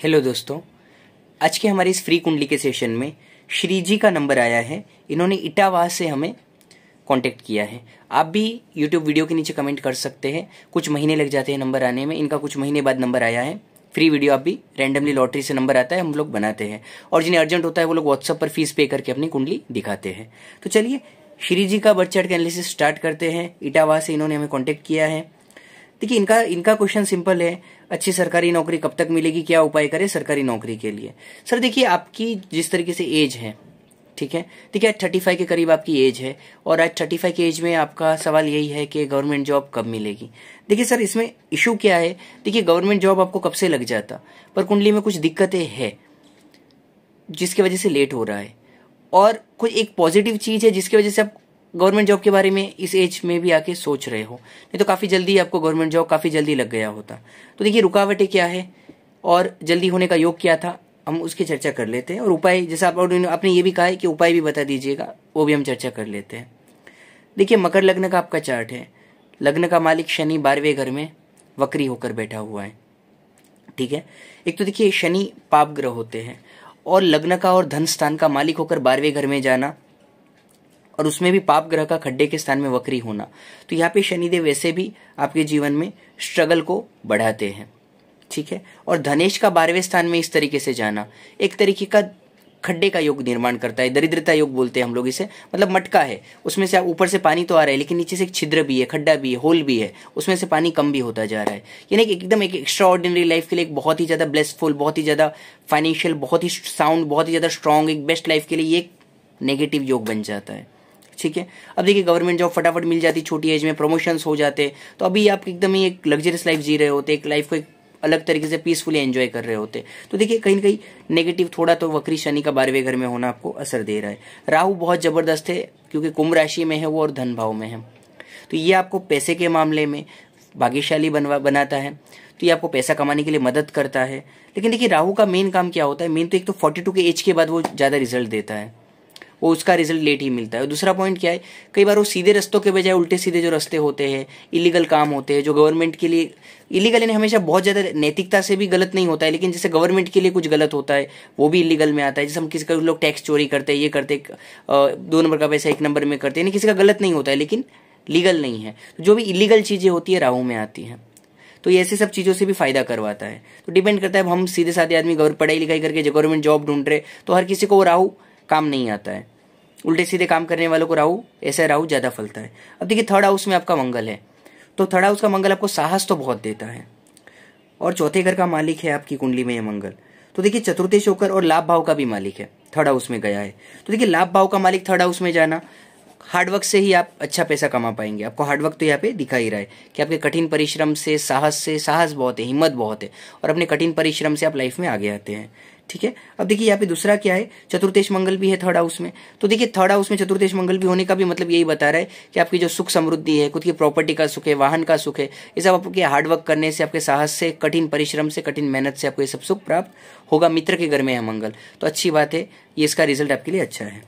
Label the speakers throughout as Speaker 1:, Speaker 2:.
Speaker 1: Hello दोस्तों, आज के हमारे इस फ्री कुंडली के सेशन में श्री जी का नंबर आया है। इन्होंने इटावा से हमें कांटेक्ट किया है। आप भी यूट्यूब वीडियो के नीचे कमेंट कर सकते हैं। कुछ महीने लग जाते हैं नंबर आने में। इनका कुछ महीने बाद नंबर आया है। फ्री वीडियो आप भी रैंडमली लॉटरी से नंबर आता है, हम लोग बनाते हैं। और जिन्हें अर्जेंट होता है, वो लोग व्हाट्सअप पर फ़ीस पे करके अपनी कुंडली दिखाते हैं। तो चलिए, श्री जी का बर्थ चार्ट का एनालिसिस स्टार्ट करते हैं। इटावा से इन्होंने हमें कॉन्टेक्ट किया है। देखिए, इनका इनका क्वेश्चन सिंपल है। अच्छी सरकारी नौकरी कब तक मिलेगी? क्या उपाय करें सरकारी नौकरी के लिए? सर देखिए, आपकी जिस तरीके से एज है, ठीक है? देखिए, आज थर्टी फाइव के करीब आपकी एज है और आज थर्टी फाइव के एज में आपका सवाल यही है कि गवर्नमेंट जॉब कब मिलेगी? देखिए सर इसमें इशू क्या है? देखिए गवर्नमेंट जॉब आपको कब से लग जाता? पर कुंडली में कुछ दिक्कतें हैं, जिसकी वजह से लेट हो रहा है। और कोई एक पॉजिटिव चीज़ है जिसकी वजह से आप गवर्नमेंट जॉब के बारे में इस एज में भी आके सोच रहे हो। नहीं तो काफ़ी जल्दी आपको गवर्नमेंट जॉब काफ़ी जल्दी लग गया होता। तो देखिए, रुकावटें क्या है और जल्दी होने का योग क्या था, हम उसकी चर्चा कर लेते हैं। और उपाय, जैसा आप आपने ये भी कहा है कि उपाय भी बता दीजिएगा, वो भी हम चर्चा कर लेते हैं। देखिए, मकर लग्न का आपका चार्ट है। लग्न का मालिक शनि बारहवें घर में वक्री होकर बैठा हुआ है। ठीक है? एक तो देखिए, शनि पाप ग्रह होते हैं और लग्न का और धन स्थान का मालिक होकर बारहवें घर में जाना और उसमें भी पाप ग्रह का खड्डे के स्थान में वक्री होना। तो यहाँ पे शनिदेव वैसे भी आपके जीवन में स्ट्रगल को बढ़ाते हैं। ठीक है? और धनेश का बारहवें स्थान में इस तरीके से जाना। एक तरीके का खड्डे का योग निर्माण करता है। दरिद्रता योग बोलते हैं हम लोग इसे। मतलब मटका है। उसमें से ऊपर से पानी तो आ रहा है, लेकिन नीचे से एक छिद्र भी है, खड्डा भी है, होल भी है। उसमें से पानी कम भी होता जा रहा है। यानी एकदम एक एक्स्ट्रा ऑर्डिनरी लाइफ के लिए एक बहुत ही ज़्यादा ब्लेसफुल बहुत ही ज़्यादा फाइनेंशियल बहुत ही साउंड बहुत ही ज़्यादा स्ट्रांग एक बेस्ट लाइफ के लिए ये नेगेटिव योग बन जाता है। ठीक है? अब देखिए गवर्नमेंट जॉब फटाफट मिल जाती, छोटी एज में प्रमोशंस हो जाते तो अभी आप एकदम ही एक लग्जरियस लाइफ जी रहे होते, एक लाइफ को एक अलग तरीके से पीसफुली एंजॉय कर रहे होते। तो देखिए, कहीं ना कहीं नेगेटिव थोड़ा तो वक्री शनि का बारहवें घर में होना आपको असर दे रहा है। राहु बहुत ज़बरदस्त है, क्योंकि कुंभ राशि में है वो और धन भाव में है। तो ये आपको पैसे के मामले में भाग्यशाली बनवा, बनाता है। तो ये आपको पैसा कमाने के लिए मदद करता है। लेकिन देखिए, राहु का मेन काम क्या होता है? मेन तो एक तो फोर्टी टू के एज के बाद वो ज़्यादा रिज़ल्ट देता है। वो उसका रिज़ल्ट लेट ही मिलता है। दूसरा पॉइंट क्या है? कई बार वो सीधे रस्तों के बजाय उल्टे सीधे जो रास्ते होते हैं इलीगल काम होते हैं, जो गवर्नमेंट के लिए इलीगल यानी हमेशा बहुत ज़्यादा नैतिकता से भी गलत नहीं होता है, लेकिन जैसे गवर्नमेंट के लिए कुछ गलत होता है, वो भी इलीगल में आता है। जैसे हम किसी का लोग टैक्स चोरी करते हैं, ये करते दो नंबर का पैसा एक नंबर में करते हैं किसी का गलत नहीं होता है, लेकिन लीगल नहीं है। तो जो भी इलीगल चीज़ें होती है, राहू में आती हैं। तो ये ऐसे सब चीज़ों से भी फ़ायदा करवाता है। तो डिपेंड करता है, अब हम सीधे साधे आदमी पढ़ाई लिखाई करके गवर्नमेंट जॉब ढूंढ रहे तो हर किसी को वो राहू काम नहीं आता है। उल्टे सीधे काम करने वालों को राहु, ऐसा राहु ज़्यादा फलता है। अब देखिए थर्ड हाउस में आपका मंगल है। तो थर्ड हाउस का मंगल आपको साहस तो बहुत देता है। और चौथे घर का मालिक है आपकी कुंडली में यह मंगल। तो देखिए चतुर्थेश होकर और लाभ भाव का भी मालिक है। थर्ड हाउस में गया है। तो देखिए, लाभ भाव का मालिक थर्ड हाउस में जाना हार्डवर्क से ही आप अच्छा पैसा कमा पाएँगे। आपको हार्डवर्क तो यहाँ पे दिखा ही रहा है कि आपके कठिन परिश्रम से, साहस से, साहस बहुत है, हिम्मत बहुत है। और अपने कठिन परिश्रम से आप लाइफ में आगे आते हैं। ठीक है? अब देखिए यहाँ पे दूसरा क्या है? चतुर्देश मंगल भी है थर्ड हाउस में। तो देखिए थर्ड हाउस में चतुर्देश मंगल भी होने का भी मतलब यही बता रहा है कि आपकी जो सुख समृद्धि है, खुद की प्रॉपर्टी का सुख है, वाहन का सुख है, ये सब आपके हार्डवर्क करने से, आपके साहस से, कठिन परिश्रम से, कठिन मेहनत से आपको ये सब सुख प्राप्त होगा। मित्र के घर में है मंगल। तो अच्छी बात है, ये इसका रिज़ल्ट आपके लिए अच्छा है।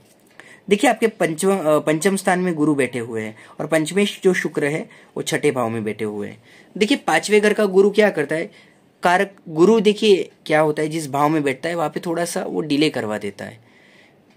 Speaker 1: देखिए आपके पंचम पंचम स्थान में गुरु बैठे हुए हैं और पंचमेश जो शुक्र है, वो छठे भाव में बैठे हुए हैं। देखिए पाँचवें घर का गुरु क्या करता है? कारक गुरु देखिए क्या होता है, जिस भाव में बैठता है, वहाँ पे थोड़ा सा वो डिले करवा देता है।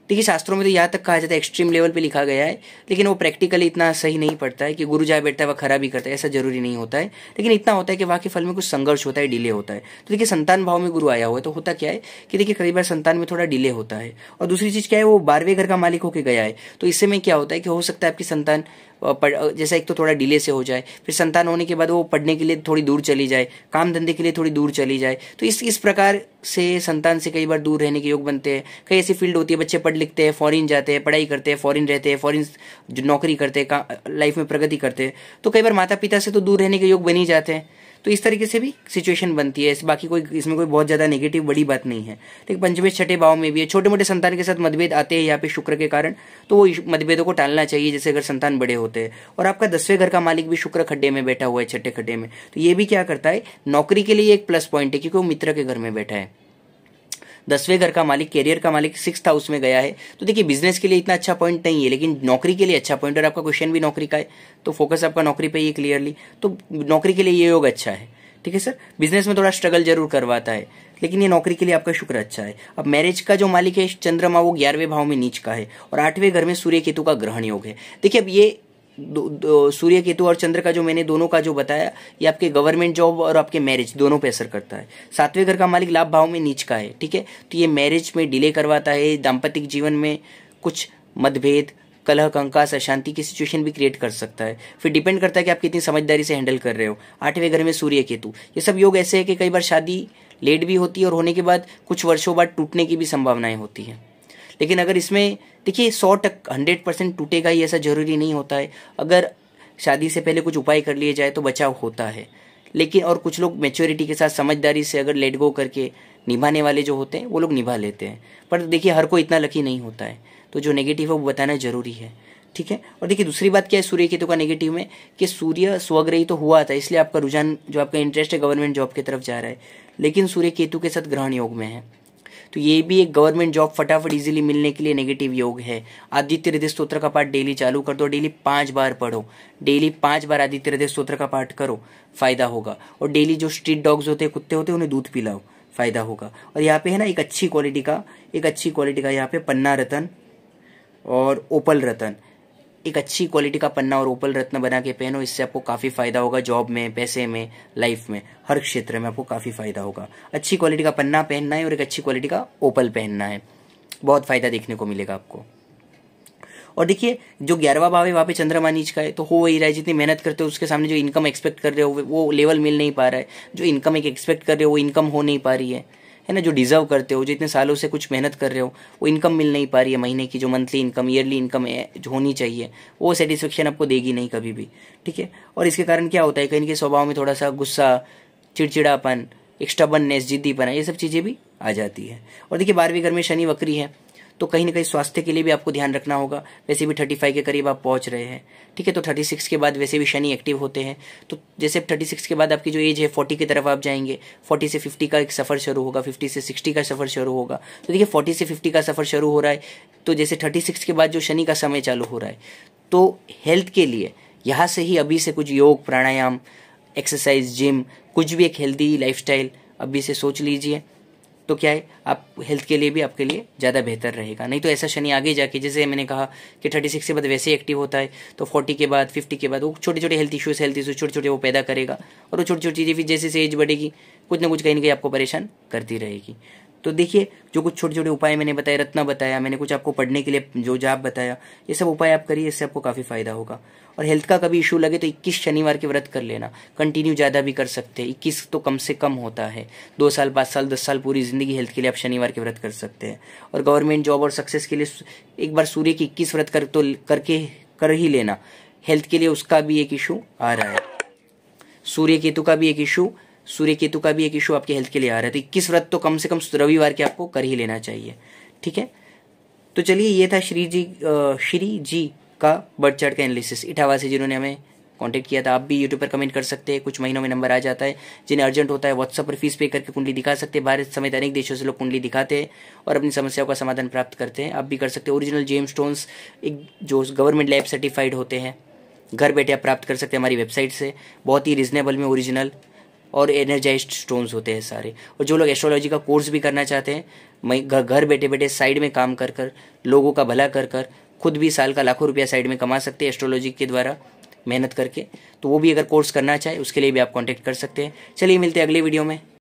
Speaker 1: देखिए, शास्त्रों में तो यहाँ तक कहा जाता है एक्सट्रीम लेवल पे लिखा गया है, लेकिन वो प्रैक्टिकली इतना सही नहीं पड़ता है कि गुरु जहाँ बैठता है, वह खराब ही करता है, ऐसा ज़रूरी नहीं होता है। लेकिन इतना होता है कि वहाँ के फल में कुछ संघर्ष होता है डिले होता है। तो देखिए, संतान भाव में गुरु आया हुआ है तो होता क्या है कि देखिए, कई बार संतान में थोड़ा डिले होता है। और दूसरी चीज़ क्या है, वो बारहवें घर का मालिक होकर गया है। तो इससे में क्या होता है कि हो सकता है आपकी संतान जैसा एक तो थोड़ा डिले से हो जाए, फिर संतान होने के बाद वो पढ़ने के लिए थोड़ी दूर चली जाए, काम धंधे के लिए थोड़ी दूर चली जाए तो इस इस प्रकार से संतान से कई बार दूर रहने के योग बनते हैं। कई ऐसी फ़ील्ड होती है, बच्चे पढ़ लिखते हैं फॉरिन जाते हैं, पढ़ाई करते हैं फॉरिन रहते हैं फॉरिन नौकरी करते हैं लाइफ में प्रगति करते हैं तो कई बार माता पिता से तो दूर रहने के योग बन ही जाते हैं। तो इस तरीके से भी सिचुएशन बनती है। बाकी कोई इसमें कोई बहुत ज़्यादा नेगेटिव बड़ी बात नहीं है। लेकिन पंचमे छठे भाव में भी है। छोटे मोटे संतान के साथ मतभेद आते हैं यहाँ पे शुक्र के कारण तो वो मतभेदों को टालना चाहिए, जैसे अगर संतान बड़े होते हैं। और आपका दसवें घर का मालिक भी शुक्र खड्डे में बैठा हुआ है, छठे खड्डे में। तो ये भी क्या करता है? नौकरी के लिए एक प्लस पॉइंट है, क्योंकि वो मित्र के घर में बैठा है। दसवें घर का मालिक कैरियर का मालिक सिक्स हाउस में गया है। तो देखिए बिज़नेस के लिए इतना अच्छा पॉइंट नहीं है, लेकिन नौकरी के लिए अच्छा पॉइंट और आपका क्वेश्चन भी नौकरी का है। तो फोकस आपका नौकरी पे ही क्लियरली तो नौकरी के लिए ये योग अच्छा है। ठीक है सर बिज़नेस में थोड़ा स्ट्रगल ज़रूर करवाता है, लेकिन ये नौकरी के लिए आपका शुक्र अच्छा है। अब मैरिज का जो मालिक है, चंद्रमा, वो ग्यारहवें भाव में नीच का है और आठवें घर में सूर्य केतु का ग्रहण योग है। देखिए, अब ये सूर्य केतु और चंद्र का जो मैंने दोनों का जो बताया, ये आपके गवर्नमेंट जॉब और आपके मैरिज दोनों पे असर करता है। सातवें घर का मालिक लाभ भाव में नीच का है, ठीक है? तो ये मैरिज में डिले करवाता है दाम्पतिक जीवन में कुछ मतभेद, कलह, कंकास, अशांति की सिचुएशन भी क्रिएट कर सकता है। फिर डिपेंड करता है कि आप कितनी समझदारी से हैंडल कर रहे हो। आठवें घर में सूर्य केतु। ये सब योग ऐसे है कि कई बार शादी लेट भी होती है और होने के बाद कुछ वर्षों बाद टूटने की भी संभावनाएँ होती है। लेकिन अगर इसमें, देखिए, सौ टक हंड्रेड परसेंट टूटेगा ही, ऐसा ज़रूरी नहीं होता है। अगर शादी से पहले कुछ उपाय कर लिए जाए तो बचाव होता है। लेकिन, और कुछ लोग मेच्योरिटी के साथ समझदारी से अगर लेट गो करके निभाने वाले जो होते हैं, वो लोग निभा लेते हैं। पर देखिए, हर कोई इतना लकी नहीं होता है। तो जो नेगेटिव है, वो बताना ज़रूरी है। ठीक है? और देखिए, दूसरी बात क्या है सूर्य केतु का नेगेटिव में? कि सूर्य स्वग्रही तो हुआ था, इसलिए आपका रुझान, जो आपका इंटरेस्ट है गवर्नमेंट जॉब की तरफ़ जा रहा है। लेकिन सूर्य केतु के साथ ग्रहण योग में है। तो ये भी एक गवर्नमेंट जॉब फटाफट इजीली मिलने के लिए नेगेटिव योग है। आदित्य हृदय स्त्रोत्र का पाठ डेली चालू कर दो डेली पाँच बार पढ़ो। डेली पाँच बार आदित्य हृदय स्त्रोत्र का पाठ करो, फ़ायदा होगा। और डेली जो स्ट्रीट डॉग्स होते हैं, कुत्ते होते हैं, उन्हें दूध पिलाओ, फ़ायदा होगा। और यहाँ पे है ना एक अच्छी क्वालिटी का, एक अच्छी क्वालिटी का यहाँ पे पन्ना रतन और ओपल रतन। एक अच्छी क्वालिटी का पन्ना और ओपल रत्न बना के पहनो, इससे आपको काफ़ी फ़ायदा होगा जॉब में, पैसे में लाइफ में, हर क्षेत्र में आपको काफ़ी फ़ायदा होगा। अच्छी क्वालिटी का पन्ना पहनना है और एक अच्छी क्वालिटी का ओपल पहनना है। बहुत फ़ायदा देखने को मिलेगा आपको। और देखिए, जो ग्यारहवा भाव है, वहाँ पे चंद्रमा नीच का है तो हो वही रहा है, जितनी मेहनत करते हो, उसके सामने जो इनकम एक्सपेक्ट कर रहे हो, वो लेवल मिल नहीं पा रहा है। जो इनकम एक एक्सपेक्ट कर रहे हो, वो इनकम हो नहीं पा रही है। है ना, जो डिजर्व करते हो, जो इतने सालों से कुछ मेहनत कर रहे हो, वो इनकम मिल नहीं पा रही है महीने की, जो मंथली इनकम ईयरली इनकम होनी चाहिए, वो सेटिस्फेक्शन आपको देगी नहीं कभी भी, ठीक है? और इसके कारण क्या होता है के स्वभाव में थोड़ा सा गुस्सा, चिड़चिड़ापन एक्स्ट्रा बननेस जिद्दीपना, ये सब चीज़ें भी आ जाती है। और देखिए, बारहवीं घर में शनि वक्री है तो कहीं ना कहीं स्वास्थ्य के लिए भी आपको ध्यान रखना होगा। वैसे भी थर्टी फाइव के करीब आप पहुँच रहे हैं। ठीक है तो थर्टी सिक्स के बाद वैसे भी शनि एक्टिव होते हैं। तो जैसे थर्टी सिक्स के बाद आपकी जो एज है फोर्टी की तरफ़ आप जाएँगे फोर्टी से फिफ्टी का एक सफ़र शुरू होगा फिफ्टी से सिक्सटी का सफ़र शुरू होगा। तो देखिए फोर्टी से फिफ्टी का सफ़र शुरू हो रहा है तो जैसे थर्टी सिक्स के बाद जो शनि का समय चालू हो रहा है तो हेल्थ के लिए यहाँ से ही अभी से कुछ योग, प्राणायाम एक्सरसाइज जिम कुछ भी एक हेल्दी लाइफस्टाइल अभी से सोच लीजिए। तो क्या है? आप हेल्थ के लिए भी आपके लिए ज़्यादा बेहतर रहेगा। नहीं तो ऐसा शनि आगे जाके, जैसे मैंने कहा कि थर्टी सिक्स के बाद वैसे एक्टिव होता है तो फोर्टी के बाद फिफ्टी के बाद, वो छोटे छोटे हेल्थ इश्यूज़ हेल्थ इशूज छोटे छोटे वो पैदा करेगा। और वो छोटी छोटी चीज़ें फिर जैसे जैसे एज बढ़ेगी, कुछ ना कुछ कहीं ना कहीं आपको परेशान करती रहेगी। तो देखिए, जो कुछ छोटे छोटे उपाय मैंने बताया रत्ना बताया, मैंने कुछ आपको पढ़ने के लिए, जो जाप बताया, ये सब उपाय आप करिए, इससे आपको काफ़ी फ़ायदा होगा। और हेल्थ का कभी इशू लगे तो 21 शनिवार के व्रत कर लेना। कंटिन्यू ज़्यादा भी कर सकते हैं। इक्कीस तो कम से कम होता है। दो साल, पाँच साल, दस साल पूरी ज़िंदगी हेल्थ के लिए आप शनिवार के व्रत कर सकते हैं। और गवर्नमेंट जॉब और सक्सेस के लिए एक बार सूर्य की इक्कीस व्रत कर तो करके, कर ही लेना। हेल्थ के लिए उसका भी एक इशू आ रहा है। सूर्य केतु का भी एक इशू सूर्य केतु का भी एक इशू आपके हेल्थ के लिए आ रहा है तो इक्कीस व्रत तो कम से कम रविवार के आपको कर ही लेना चाहिए, ठीक है? तो चलिए, ये था श्री जी श्री जी का बर्थ चार्ट का एनालिसिस इटावा से जिन्होंने हमें कांटेक्ट किया था, आप भी यूट्यूब पर कमेंट कर सकते हैं, कुछ महीनों में नंबर आ जाता है। जिन्हें अर्जेंट होता है व्हाट्सअप पर फ़ीस पे करके कुंडली दिखा सकते हैं। भारत समेत अनेक देशों से लोग कुंडली दिखाते हैं और अपनी समस्याओं का समाधान प्राप्त करते हैं। आप भी कर सकते हैं। ओरिजिनल जेम स्टोन्स एक, जो गवर्नमेंट लैब सर्टिफाइड होते हैं, घर बैठे आप प्राप्त कर सकते हैं हमारी वेबसाइट से। बहुत ही रिजनेबल में ओरिजिनल और एनर्जाइज स्टोन्स होते हैं सारे। और जो लोग एस्ट्रोलॉजी का कोर्स भी करना चाहते हैं, मैं घर बैठे बैठे साइड में काम कर कर लोगों का भला कर कर खुद भी साल का लाखों रुपया साइड में कमा सकते हैं एस्ट्रोलॉजी के द्वारा मेहनत करके तो वो भी अगर कोर्स करना चाहे, उसके लिए भी आप कॉन्टैक्ट कर सकते हैं। चलिए मिलते हैं अगले वीडियो में।